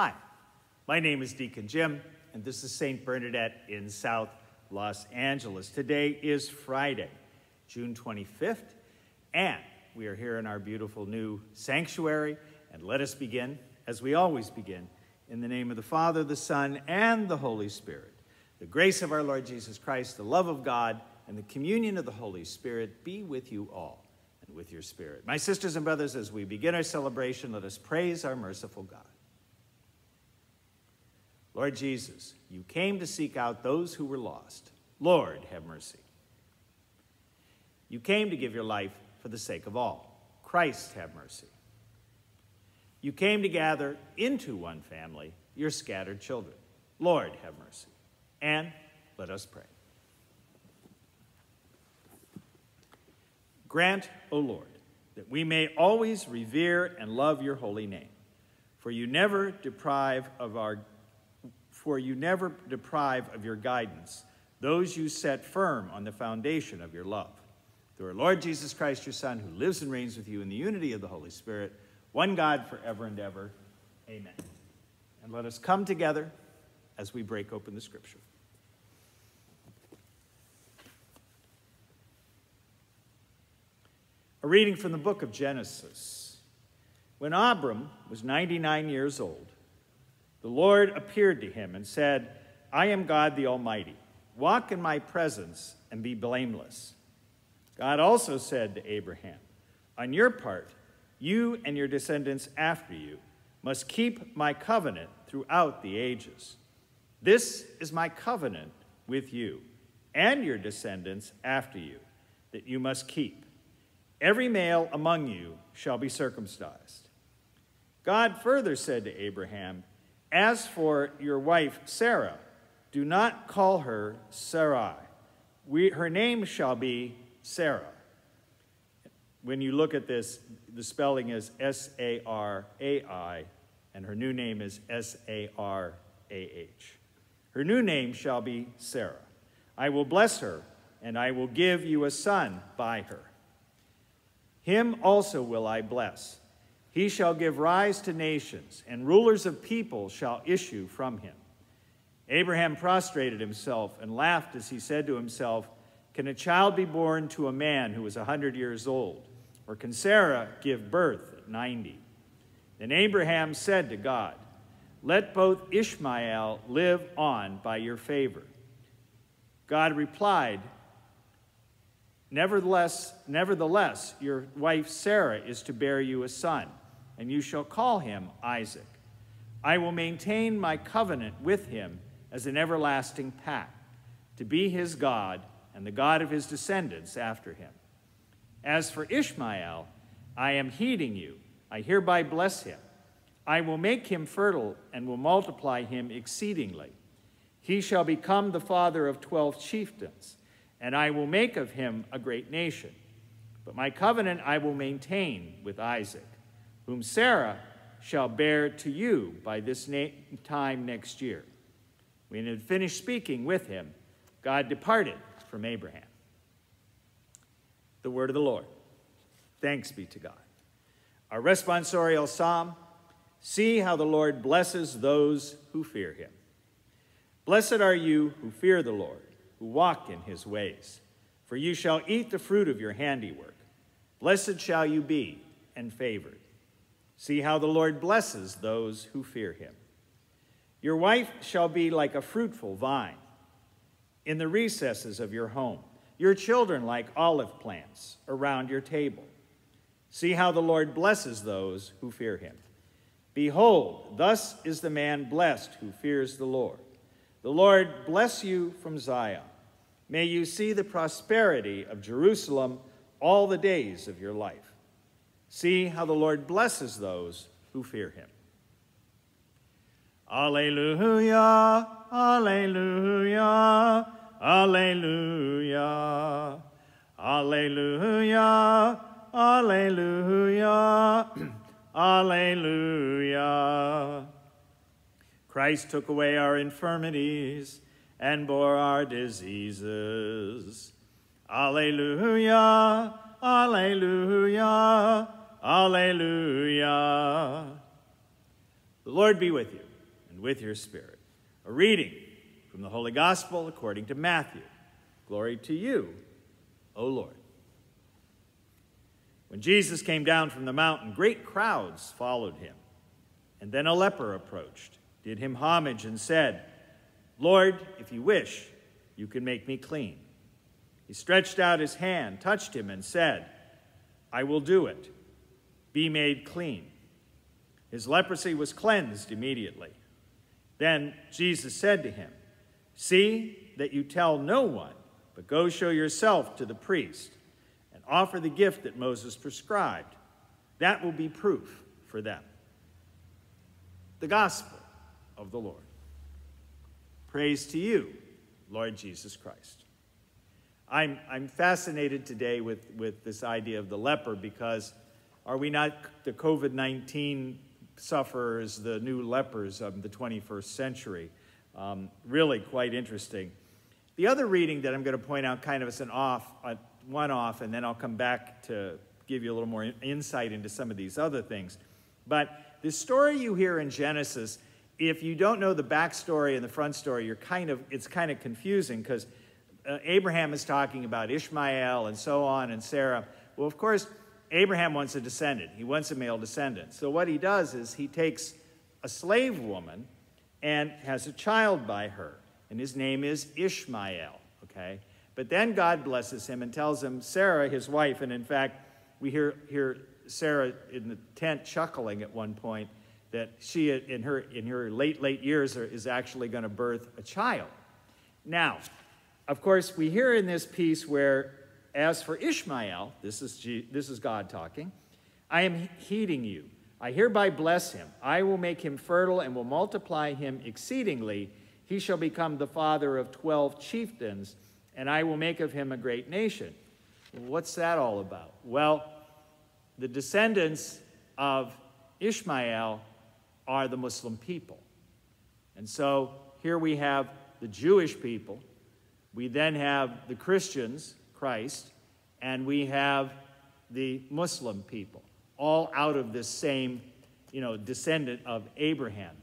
Hi, my name is Deacon Jim, and this is St. Bernadette in South Los Angeles. Today is Friday, June 25th, and we are here in our beautiful new sanctuary. And let us begin, as we always begin, in the name of the Father, the Son, and the Holy Spirit. The grace of our Lord Jesus Christ, the love of God, and the communion of the Holy Spirit be with you all and with your spirit. My sisters and brothers, as we begin our celebration, let us praise our merciful God. Lord Jesus, you came to seek out those who were lost. Lord, have mercy. You came to give your life for the sake of all. Christ, have mercy. You came to gather into one family your scattered children. Lord, have mercy. And let us pray. Grant, O Lord, that we may always revere and love your holy name, for you never deprive of our for you never deprive of your guidance those you set firm on the foundation of your love. Through our Lord Jesus Christ, your Son, who lives and reigns with you in the unity of the Holy Spirit, one God forever and ever. Amen. And let us come together as we break open the scripture. A reading from the book of Genesis. When Abram was 99 years old, the Lord appeared to him and said, I am God the Almighty. Walk in my presence and be blameless. God also said to Abraham, On your part, you and your descendants after you must keep my covenant throughout the ages. This is my covenant with you and your descendants after you that you must keep. Every male among you shall be circumcised. God further said to Abraham, as for your wife Sarah, do not call her Sarai. We, her name shall be Sarah. When you look at this, the spelling is S A R A I, and her new name is S A R A H. Her new name shall be Sarah. I will bless her, and I will give you a son by her. Him also will I bless he shall give rise to nations, and rulers of people shall issue from him. Abraham prostrated himself and laughed as he said to himself, Can a child be born to a man who is a hundred years old? Or can Sarah give birth at ninety? Then Abraham said to God, Let both Ishmael live on by your favor. God replied, Nevertheless, nevertheless, your wife Sarah is to bear you a son and you shall call him Isaac. I will maintain my covenant with him as an everlasting pact, to be his God and the God of his descendants after him. As for Ishmael, I am heeding you. I hereby bless him. I will make him fertile and will multiply him exceedingly. He shall become the father of twelve chieftains, and I will make of him a great nation. But my covenant I will maintain with Isaac whom Sarah shall bear to you by this time next year. When he had finished speaking with him, God departed from Abraham. The word of the Lord. Thanks be to God. Our responsorial psalm See how the Lord blesses those who fear him. Blessed are you who fear the Lord, who walk in his ways, for you shall eat the fruit of your handiwork. Blessed shall you be and favored. See how the Lord blesses those who fear him. Your wife shall be like a fruitful vine in the recesses of your home, your children like olive plants around your table. See how the Lord blesses those who fear him. Behold, thus is the man blessed who fears the Lord. The Lord bless you from Zion. May you see the prosperity of Jerusalem all the days of your life. See how the Lord blesses those who fear him. Alleluia, Alleluia, Alleluia, Alleluia, Alleluia, Alleluia. Christ took away our infirmities and bore our diseases. Alleluia, Alleluia, Alleluia. The Lord be with you. and with your spirit. A reading from the Holy Gospel according to Matthew. Glory to you, O Lord. When Jesus came down from the mountain, great crowds followed him. And then a leper approached, did him homage, and said, Lord, if you wish, you can make me clean. He stretched out his hand, touched him, and said, I will do it. Be made clean. His leprosy was cleansed immediately. Then Jesus said to him, See that you tell no one, but go show yourself to the priest and offer the gift that Moses prescribed. That will be proof for them. The Gospel of the Lord. Praise to you, Lord Jesus Christ. I'm, I'm fascinated today with, with this idea of the leper because are we not the COVID 19 sufferers, the new lepers of the 21st century? Um, really quite interesting. The other reading that I'm going to point out, kind of as an off, uh, one off, and then I'll come back to give you a little more insight into some of these other things. But the story you hear in Genesis, if you don't know the backstory and the front story, you're kind of it's kind of confusing because uh, Abraham is talking about Ishmael and so on and Sarah. Well, of course, Abraham wants a descendant. He wants a male descendant. So what he does is he takes a slave woman and has a child by her, and his name is Ishmael. Okay, but then God blesses him and tells him Sarah, his wife, and in fact, we hear hear Sarah in the tent chuckling at one point that she in her in her late late years is actually going to birth a child. Now, of course, we hear in this piece where, as for Ishmael, this is, this is God talking, I am heeding you. I hereby bless him. I will make him fertile and will multiply him exceedingly. He shall become the father of 12 chieftains, and I will make of him a great nation. What's that all about? Well, the descendants of Ishmael are the Muslim people. And so here we have the Jewish people we then have the Christians, Christ, and we have the Muslim people, all out of this same, you know, descendant of Abraham.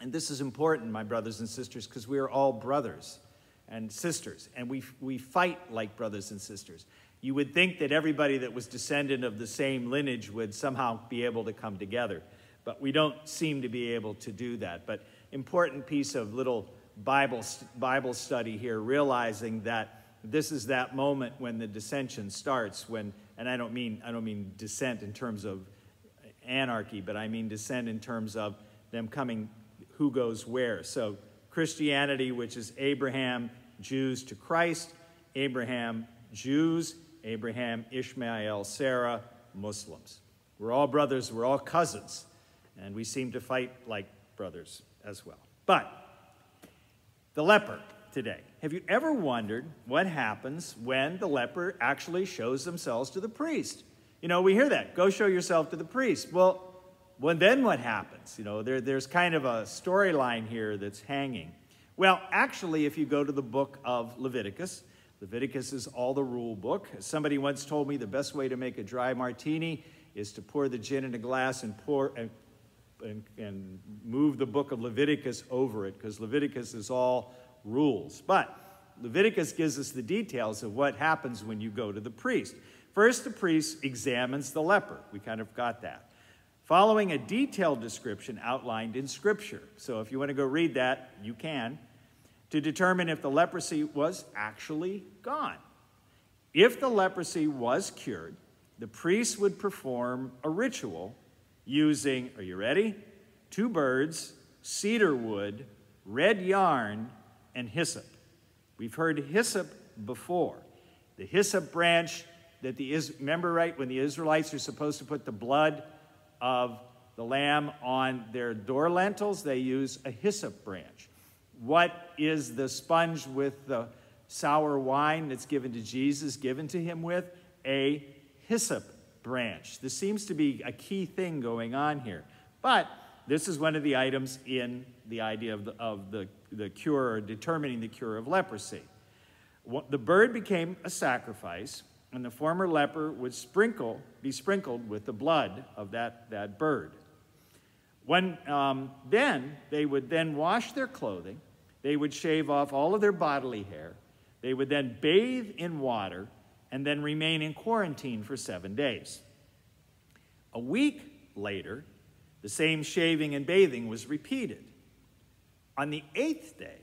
And this is important, my brothers and sisters, because we are all brothers and sisters, and we, we fight like brothers and sisters. You would think that everybody that was descendant of the same lineage would somehow be able to come together, but we don't seem to be able to do that. But important piece of little Bible, Bible study here, realizing that this is that moment when the dissension starts, when, and I don't mean, I don't mean dissent in terms of anarchy, but I mean dissent in terms of them coming who goes where. So Christianity, which is Abraham, Jews to Christ, Abraham, Jews, Abraham, Ishmael, Sarah, Muslims. We're all brothers, we're all cousins, and we seem to fight like brothers as well. But the leper today. Have you ever wondered what happens when the leper actually shows themselves to the priest? You know, we hear that go show yourself to the priest. Well, well then what happens? You know, there, there's kind of a storyline here that's hanging. Well, actually, if you go to the book of Leviticus, Leviticus is all the rule book. Somebody once told me the best way to make a dry martini is to pour the gin in a glass and pour and and, and move the book of Leviticus over it because Leviticus is all rules. But Leviticus gives us the details of what happens when you go to the priest. First, the priest examines the leper. We kind of got that. Following a detailed description outlined in Scripture. So if you want to go read that, you can, to determine if the leprosy was actually gone. If the leprosy was cured, the priest would perform a ritual using, are you ready? Two birds, cedar wood, red yarn, and hyssop. We've heard hyssop before. The hyssop branch that the, is remember right, when the Israelites are supposed to put the blood of the lamb on their door lentils, they use a hyssop branch. What is the sponge with the sour wine that's given to Jesus given to him with? A hyssop branch. This seems to be a key thing going on here. But this is one of the items in the idea of the, of the, the cure or determining the cure of leprosy. The bird became a sacrifice, and the former leper would sprinkle, be sprinkled with the blood of that, that bird. When, um, then they would then wash their clothing, they would shave off all of their bodily hair, they would then bathe in water, and then remain in quarantine for seven days. A week later, the same shaving and bathing was repeated. On the eighth day,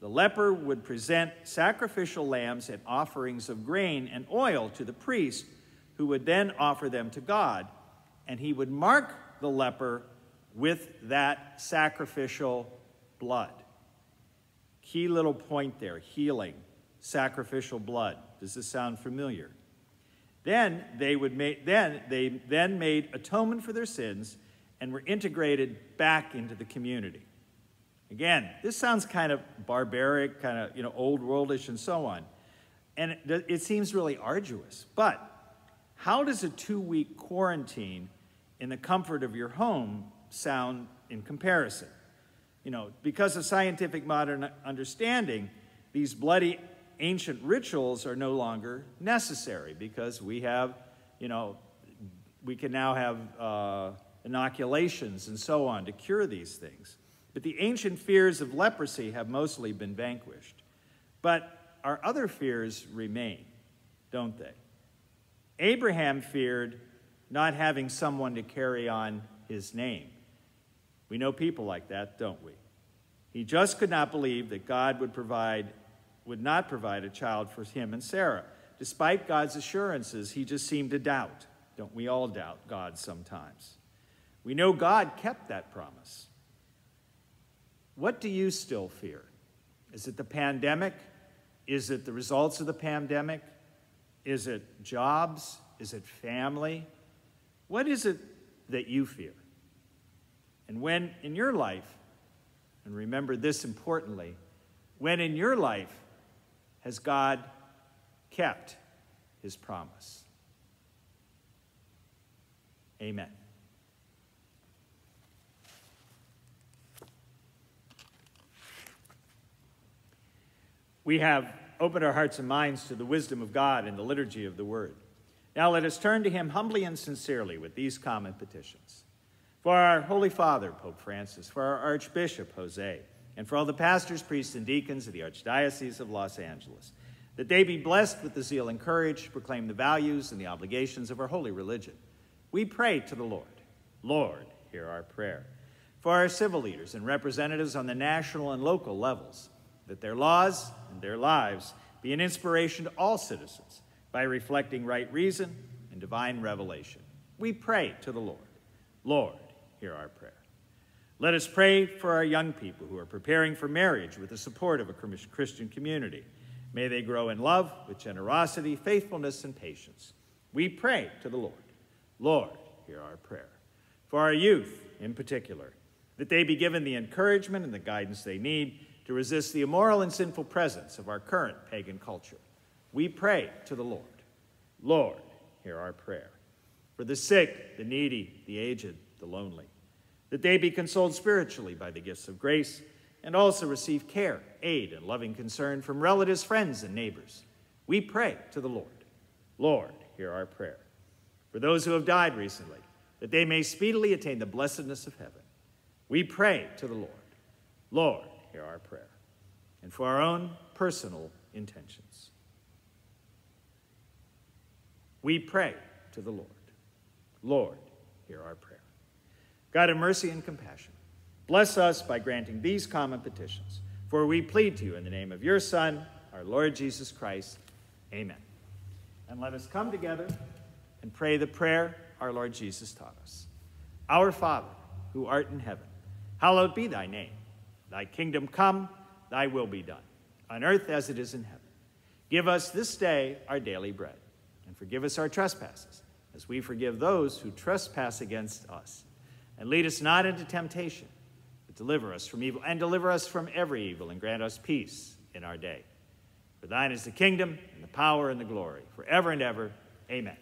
the leper would present sacrificial lambs and offerings of grain and oil to the priest, who would then offer them to God, and he would mark the leper with that sacrificial blood. Key little point there healing, sacrificial blood. Does this sound familiar? Then they would make, then they then made atonement for their sins and were integrated back into the community. Again, this sounds kind of barbaric, kind of you know old worldish, and so on, and it, it seems really arduous. But how does a two-week quarantine in the comfort of your home sound in comparison? You know, because of scientific modern understanding, these bloody ancient rituals are no longer necessary because we have, you know, we can now have uh, inoculations and so on to cure these things. But the ancient fears of leprosy have mostly been vanquished. But our other fears remain, don't they? Abraham feared not having someone to carry on his name. We know people like that, don't we? He just could not believe that God would provide would not provide a child for him and Sarah. Despite God's assurances, he just seemed to doubt. Don't we all doubt God sometimes? We know God kept that promise. What do you still fear? Is it the pandemic? Is it the results of the pandemic? Is it jobs? Is it family? What is it that you fear? And when in your life, and remember this importantly, when in your life has God kept his promise? Amen. We have opened our hearts and minds to the wisdom of God in the liturgy of the Word. Now let us turn to Him humbly and sincerely with these common petitions. For our Holy Father, Pope Francis, for our Archbishop, Jose, and for all the pastors, priests, and deacons of the Archdiocese of Los Angeles, that they be blessed with the zeal and courage to proclaim the values and the obligations of our holy religion. We pray to the Lord. Lord, hear our prayer. For our civil leaders and representatives on the national and local levels, that their laws and their lives be an inspiration to all citizens by reflecting right reason and divine revelation. We pray to the Lord. Lord, hear our prayer. Let us pray for our young people who are preparing for marriage with the support of a Christian community. May they grow in love with generosity, faithfulness, and patience. We pray to the Lord. Lord, hear our prayer. For our youth in particular, that they be given the encouragement and the guidance they need to resist the immoral and sinful presence of our current pagan culture. We pray to the Lord. Lord, hear our prayer. For the sick, the needy, the aged, the lonely, that they be consoled spiritually by the gifts of grace and also receive care, aid, and loving concern from relatives, friends, and neighbors. We pray to the Lord. Lord, hear our prayer. For those who have died recently, that they may speedily attain the blessedness of heaven. We pray to the Lord. Lord, hear our prayer, and for our own personal intentions. We pray to the Lord. Lord, hear our prayer. God of mercy and compassion, bless us by granting these common petitions, for we plead to you in the name of your Son, our Lord Jesus Christ. Amen. And let us come together and pray the prayer our Lord Jesus taught us. Our Father, who art in heaven, hallowed be thy name. Thy kingdom come, thy will be done, on earth as it is in heaven. Give us this day our daily bread, and forgive us our trespasses, as we forgive those who trespass against us. And lead us not into temptation, but deliver us from evil, and deliver us from every evil, and grant us peace in our day. For thine is the kingdom, and the power, and the glory, forever and ever. Amen.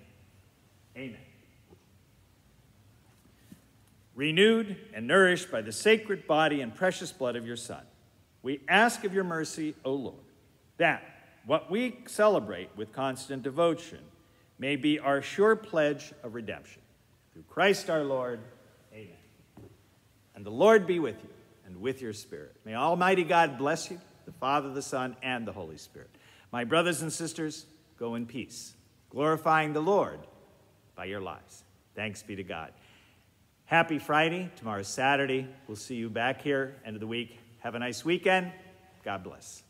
Amen renewed and nourished by the sacred body and precious blood of your Son. We ask of your mercy, O Lord, that what we celebrate with constant devotion may be our sure pledge of redemption. Through Christ our Lord. Amen. And the Lord be with you and with your spirit. May Almighty God bless you, the Father, the Son, and the Holy Spirit. My brothers and sisters, go in peace, glorifying the Lord by your lives. Thanks be to God. Happy Friday. Tomorrow's Saturday. We'll see you back here end of the week. Have a nice weekend. God bless.